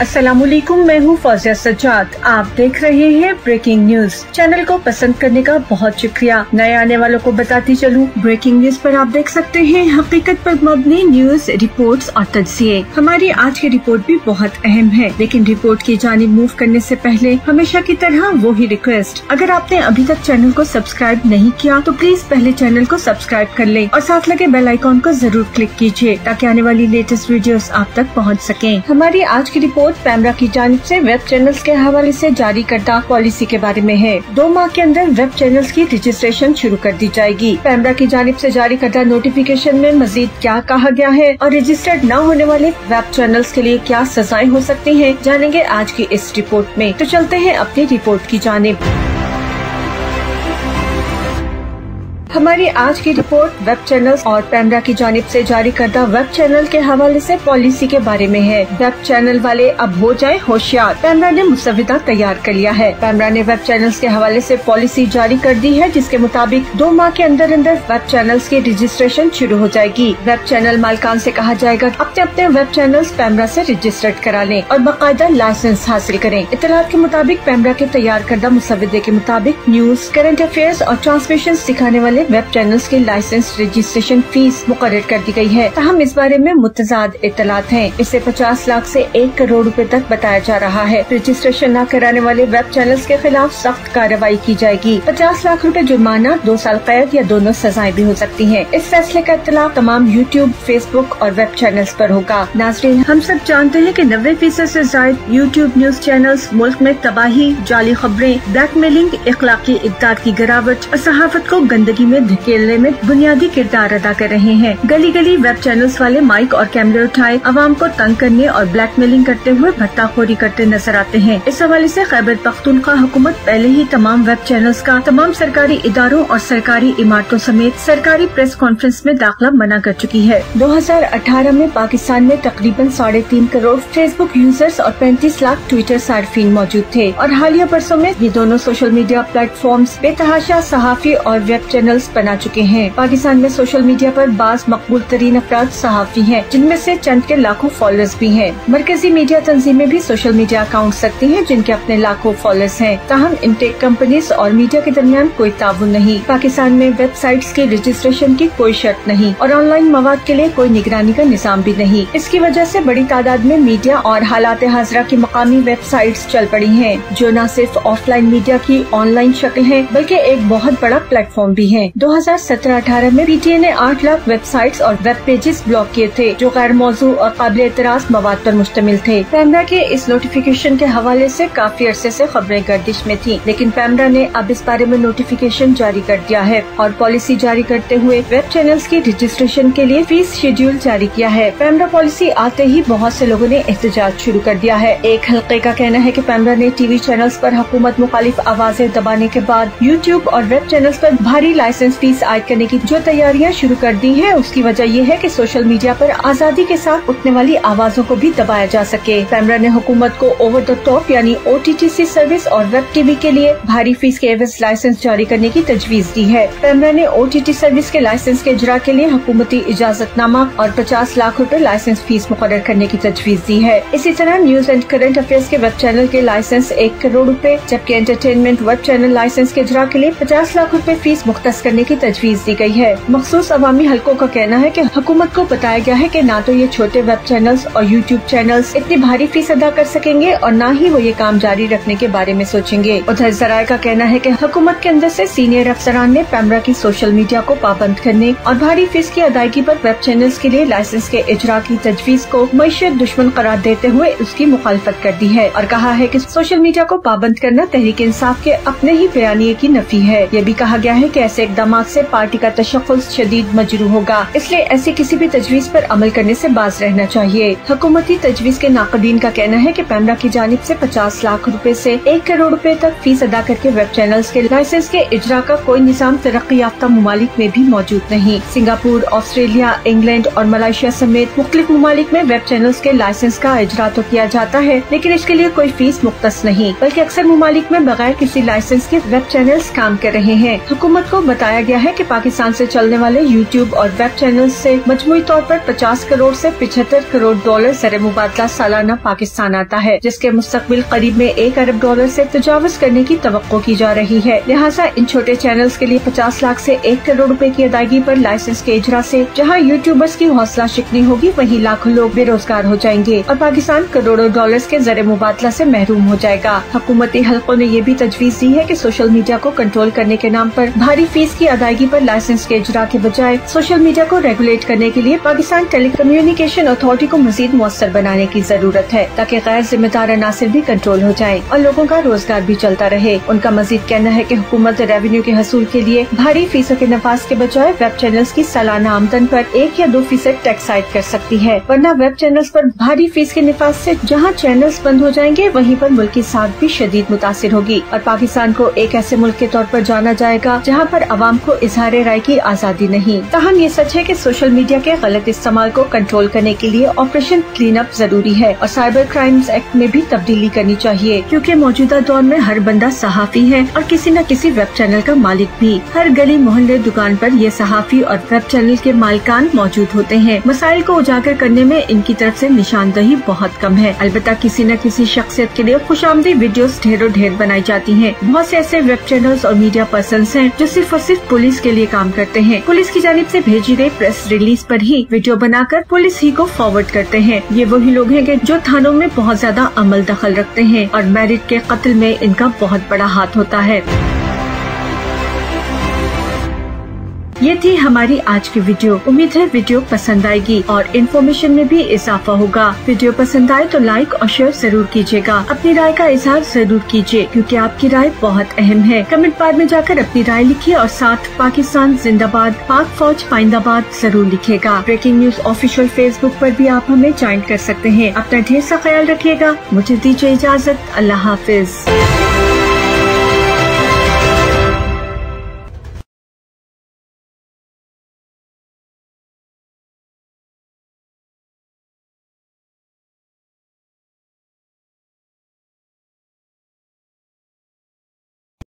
वालेकुम मैं हूँ फौजिया सज्जाद। आप देख रहे हैं ब्रेकिंग न्यूज़। चैनल को पसंद करने का बहुत शुक्रिया। नए आने वालों को बताती चलूँ, ब्रेकिंग न्यूज़ पर आप देख सकते हैं हकीकत पर मबनी न्यूज़ रिपोर्ट्स और तजिए। हमारी आज की रिपोर्ट भी बहुत अहम है, लेकिन रिपोर्ट की जानी मूव करने ऐसी पहले हमेशा की तरह वो ही रिक्वेस्ट। अगर आपने अभी तक चैनल को सब्सक्राइब नहीं किया तो प्लीज़ पहले चैनल को सब्सक्राइब कर ले और साथ लगे बेल आइकॉन को ज़रूर क्लिक कीजिए, ताकि आने वाली लेटेस्ट वीडियोस आप तक पहुँच सकें। हमारी आज की रिपोर्ट पैमरा की जानब से वेब चैनल्स के हवाले से जारी करदा पॉलिसी के बारे में है। दो माह के अंदर वेब चैनल्स की रजिस्ट्रेशन शुरू कर दी जाएगी। पैमरा की जानब से जारी करदा नोटिफिकेशन में मजीद क्या कहा गया है और रजिस्टर्ड न होने वाले वेब चैनल्स के लिए क्या सजाएँ हो सकती है, जानेंगे आज की इस रिपोर्ट में। तो चलते हैं अपनी रिपोर्ट की जानब। हमारी आज की रिपोर्ट वेब चैनल्स और पैमरा की जानब से जारी करदा वेब चैनल के हवाले से पॉलिसी के बारे में है। वेब चैनल वाले अब हो जाए होशियार। पैमरा ने मुसविदा तैयार कर लिया है। पैमरा ने वेब चैनल्स के हवाले से पॉलिसी जारी कर दी है, जिसके मुताबिक दो माह के अंदर अंदर वेब चैनल्स की रजिस्ट्रेशन शुरू हो जाएगी। वेब चैनल मालकान ऐसी कहा जाएगा अपने अपने वेब चैनल पैमरा ऐसी रजिस्टर्ड करा लें और बाकायदा लाइसेंस हासिल करें। इतला के मुताबिक पैमरा के तैयार करदा मुसविदे के मुताबिक न्यूज़, करंट अफेयर और ट्रांसमिशन सिखाने वाले वाले वेब चैनल्स की लाइसेंस रजिस्ट्रेशन फ़ीस मुकर कर दी गई है। तहम इस बारे में मुतजाद इतलात हैं। इसे पचास लाख से एक करोड़ रुपए तक बताया जा रहा है। रजिस्ट्रेशन न कराने वाले वेब चैनल्स के खिलाफ सख्त कार्रवाई की जाएगी। पचास लाख रुपए जुर्माना, दो साल कैद या दोनों सजाएँ भी हो सकती है। इस फैसले का इतला तमाम यूट्यूब फेसबुक और वेब चैनल आरोप होगा। नाजरीन, हम सब जानते हैं की नब्बे फ़ीसद ऐसी ज़्यादा यूट्यूब न्यूज़ चैनल मुल्क में तबाही, जाली खबरें ब्लैकमेलिंग इखलाकी इकदार की गिरावट और सहाफत को गंदगी में धकेलने में बुनियादी किरदार अदा कर रहे हैं। गली गली वेब चैनल्स वाले माइक और कैमरे उठाए आवाम को तंग करने और ब्लैकमेलिंग करते हुए भत्ताखोरी करते नज़र आते हैं। इस हवाले ऐसी खैबर पख्तूनख्वा हुकूमत पहले ही तमाम वेब चैनल्स का, तमाम सरकारी इदारों और सरकारी इमारतों समेत सरकारी प्रेस कॉन्फ्रेंस में दाखिला मना कर चुकी है। दो हज़ार अठारह में पाकिस्तान में तकरीबन साढ़े तीन करोड़ फेसबुक यूज़र्स और पैंतीस लाख ट्विटर सार्फिन मौजूद थे। और हालिया बरसों में ये दोनों सोशल मीडिया प्लेटफॉर्म बेतहाशा, सहाफी और वेब चैनल्स बना चुके हैं। पाकिस्तान में सोशल मीडिया पर बास मकबूल तरीन अफराद सहाफी हैं, जिनमें से चंद के लाखों फॉलोअर्स भी हैं। मरकजी मीडिया तंजीमें भी सोशल मीडिया अकाउंट रखती हैं, जिनके अपने लाखों फॉलोअर्स हैं। ताहम इन टेक कंपनीज़ और मीडिया के दरमियान कोई ताउन नहीं। पाकिस्तान में वेबसाइट्स की रजिस्ट्रेशन की कोई शर्त नहीं और ऑनलाइन मवाद के लिए कोई निगरानी का निज़ाम भी नहीं। इसकी वजह ऐसी बड़ी तादाद में मीडिया और हालात हाजरा की मकामी वेबसाइट्स चल पड़ी है, जो न सिर्फ़ ऑफलाइन मीडिया की ऑनलाइन शक्ल है, बल्कि एक बहुत बड़ा प्लेटफॉर्म भी है। दो 2017-18 में पीटीए ने आठ लाख वेबसाइट्स और वेब पेजेस ब्लॉक किए थे, जो गैर मौजू और काबिल एतराज़ मवाद पर मुश्तमिल थे। पैमरा के इस नोटिफिकेशन के हवाले से काफ़ी अरसे से खबरें गर्दिश में थी, लेकिन पैमरा ने अब इस बारे में नोटिफिकेशन जारी कर दिया है और पॉलिसी जारी करते हुए वेब चैनल्स की रजिस्ट्रेशन के लिए फ़ीस शेड्यूल जारी किया है। पैमरा पॉलिसी आते ही बहुत से लोगों ने एहतजाज शुरू कर दिया है। एक हल्के का कहना है की पैमरा ने टीवी चैनल्स पर हुकूमत मुखालिफ आवाज़ें दबाने के बाद यूट्यूब और वेब चैनल्स पर भारी लाइसेंस फ़ीस आयद करने की जो तैयारियाँ शुरू कर दी हैं, उसकी वजह यह है कि सोशल मीडिया पर आज़ादी के साथ उठने वाली आवाजों को भी दबाया जा सके। पैमरा ने हुकूमत को ओवर द टॉप यानी ओ सर्विस और वेब टीवी के लिए भारी फ़ीस के एवज लाइसेंस जारी करने की तजवीज दी है। पैमरा ने ओटीटी सर्विस के लाइसेंस के इजरा के लिए हुकूमती इजाजतनामा और पचास लाख रूपए लाइसेंस फ़ीस मुकर करने की तजवीज दी है। इसी तरह न्यूज़ एंड करंट अफेयर्स के वेब चैनल के लाइसेंस एक करोड़ रूपए, जबकि एंटरटेनमेंट वेब चैनल लाइसेंस के इजरा के लिए पचास लाख रूपए फ़ीस मुख्त करने की तजवीज दी गई है। मखसूस अवामी हल्कों का कहना है कि हुकूमत को बताया गया है कि ना तो ये छोटे वेब चैनल्स और यूट्यूब चैनल्स इतनी भारी फ़ीस अदा कर सकेंगे और न ही वो ये काम जारी रखने के बारे में सोचेंगे। उधर जराये का कहना है की हुकूमत के अंदर ऐसी सीनियर अफसरान ने पैमरा की सोशल मीडिया को पाबंद करने और भारी फ़ीस की अदायगी आरोप वेब चैनल्स के लिए लाइसेंस के इजरा की तजवीज को मीशत दुश्मन करार देते हुए उसकी मुखालफत कर दी है और कहा है की सोशल मीडिया को पाबंद करना तहरीक इंसाफ के अपने ही बयानिए की नफी है। ये भी कहा गया है की ऐसे इकदाम ऐसी पार्टी का तशखस शदीद मजरू होगा। इसलिए ऐसी किसी भी तजवीज पर अमल करने से बाज रहना चाहिए। हुकूमती तजवीज के नाकदीन का कहना है की पैमरा की जानब ऐसी पचास लाख रूपए ऐसी एक करोड़ रूपए तक फ़ीस अदा करके वेब चैनल के लाइसेंस के इजरा का कोई निज़ाम तरक्की याफ्ता ममालिक में भी मौजूद नहीं। सिंगापुर, ऑस्ट्रेलिया, इंग्लैंड और मलाइशिया समेत मुख्तलिफ़ ममालिक में वेब चैनल के लाइसेंस का इजरा तो किया जाता है, लेकिन इसके लिए कोई फ़ीस मुख्त नहीं, बल्कि अक्सर ममालिक में बगैर किसी लाइसेंस के वेब चैनल काम कर रहे हैं। हुकूमत को बताया गया है कि पाकिस्तान से चलने वाले यूट्यूब और वेब चैनल से मजमू तौर पर 50 करोड़ से पिछहत्तर करोड़ डॉलर सर मुबादला सालाना पाकिस्तान आता है, जिसके मुस्तकबिल करीब में एक अरब डॉलर से तजावज करने की तो की जा रही है। लिहाजा इन छोटे चैनल्स के लिए पचास लाख से एक करोड़ रुपए की अदायगी पर लाइसेंस के इजरा से जहाँ यूट्यूबर्स की हौसला शिकनी होगी, वहीं लाखों लोग बेरोजगार हो जाएँगे और पाकिस्तान करोड़ों डॉलर्स के जर मुबादला से महरूम हो जाएगा। हुकूमती हल्कों ने ये भी तजवीज दी है कि सोशल मीडिया को कंट्रोल करने के नाम पर भारी फ़ीस की अदायगी पर लाइसेंस के इजरा के बजाय सोशल मीडिया को रेगुलेट करने के लिए पाकिस्तान टेलीकम्युनिकेशन अथॉरिटी को मजीद मौसर बनाने की ज़रूरत है, ताकि गैर जिम्मेदार अनासर भी कंट्रोल हो जाए और लोगों का रोज़गार भी चलता रहे। उनका मजीद कहना है की हुकूमत रेवेन्यू के हसूल के लिए भारी फीसों के नफाज के बजाय वेब चैनल्स की सालाना आमदन पर एक या दो फ़ीसद टैक्स आयद कर सकती है, वरना वेब चैनल्स पर भारी फ़ीस के नफाज से जहाँ चैनल्स बंद हो जाएँगे, वहीं पर मुल्क की साथ भी शदीद मुतासर होगी। और पाकिस्तान को एक ऐसे मुल्क के तौर पर जाना जाएगा जहाँ पर आवाम को इजहार राय की आज़ादी नहीं। तहम ये सच है कि सोशल मीडिया के गलत इस्तेमाल को कंट्रोल करने के लिए ऑपरेशन क्लीन अप ज़रूरी है और साइबर क्राइम्स एक्ट में भी तब्दीली करनी चाहिए, क्योंकि मौजूदा दौर में हर बंदा सहाफी है और किसी न किसी वेब चैनल का मालिक भी। हर गली मोहल्ले दुकान पर ये सहाफी और वेब चैनल के मालिकान मौजूद होते हैं। मसाइल को उजागर करने में इनकी तरफ़ से निशानदही बहुत कम है। अलबत्ता किसी न किसी शख्सियत के लिए खुश आमदी वीडियोस ढेरों ढेर बनाई जाती हैं। बहुत से ऐसे वेब चैनल्स और मीडिया पर्सन हैं जो सिर्फ़ और सिर्फ़ पुलिस के लिए काम करते हैं। पुलिस की जानब ऐसी भेजी गई प्रेस रिलीज़ आरोप ही वीडियो बनाकर पुलिस ही को फॉरवर्ड करते हैं। ये वही लोग हैं जो थानों में बहुत ज़्यादा अमल दखल रखते हैं और मैरिट के कत्ल में इनका बहुत बड़ा हाथ होता है। ये थी हमारी आज की वीडियो। उम्मीद है वीडियो पसंद आएगी और इन्फॉर्मेशन में भी इजाफा होगा। वीडियो पसंद आए तो लाइक और शेयर ज़रूर कीजिएगा। अपनी राय का इजहार ज़रूर कीजिए, क्योंकि आपकी राय बहुत अहम है। कमेंट बार में जाकर अपनी राय लिखिए और साथ पाकिस्तान जिंदाबाद, पाक फौज पाइंदाबाद ज़रूर लिखेगा। ब्रेकिंग न्यूज़ ऑफिशियल फेसबुक पर भी आप हमें ज्वाइन कर सकते हैं। अपना ढेर सा ख्याल रखिएगा। मुझे दीजिए इजाज़त। अल्लाह हाफिज।